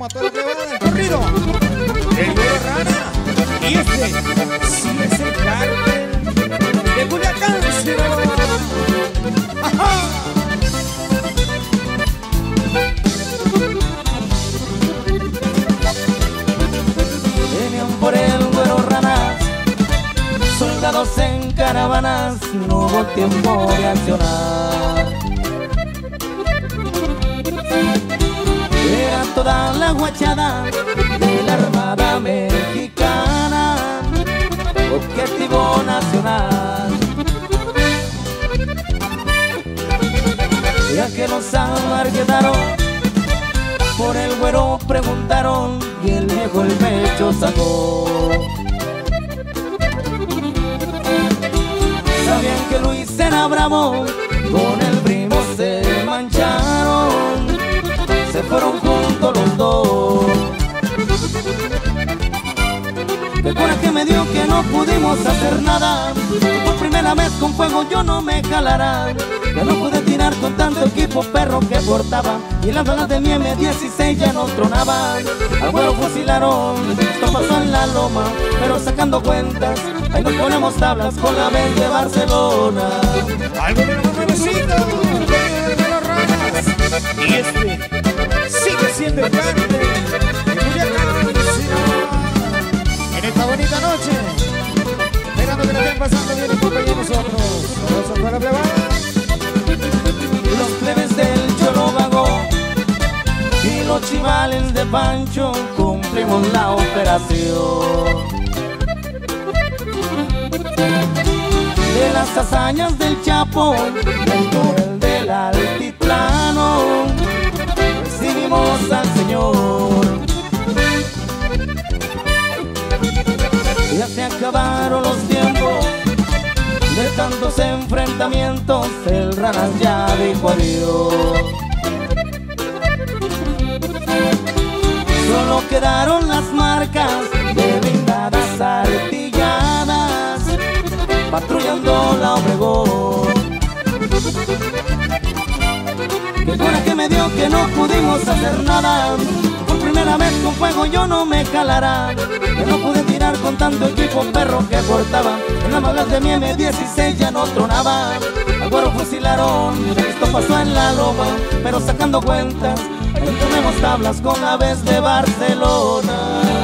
lo que va del corrido. El güero rana. Y este sí es el cartel de Culiacán. ¡Ajá! Venían por el güero ranas, soldados en caravanas, no hubo tiempo de accionar. Toda la guachada de la Armada Mexicana, objetivo nacional. Ya que los quedaron por el güero preguntaron y el viejo el pecho sacó. Sabían que Luis era bravo, con el primo se mancharon, se fueron no pudimos hacer nada, por primera vez con fuego yo no me jalará. Ya no pude tirar con tanto equipo perro que portaba. Y las balas de mi M16 ya no tronaban. Al güero fusilaron, esto pasó en la loma. Pero sacando cuentas, ahí nos ponemos tablas con la vez de Barcelona. De Pancho cumplimos la operación. De las hazañas del Chapo, del túnel del altiplano, recibimos al Señor. Ya se acabaron los tiempos de tantos enfrentamientos, el ranas ya dijo adiós. Quedaron las marcas de blindadas artilladas, patrullando la Obregón. Qué coraje me dio que no pudimos hacer nada. Por primera vez con fuego yo no me calará. Que no pude tirar con tanto equipo perro que portaba. En las balas de mi M16 ya no tronaba. Al fusilaron, esto pasó en la loma. Pero sacando cuentas, ahí tenemos tablas con aves de Barcelona.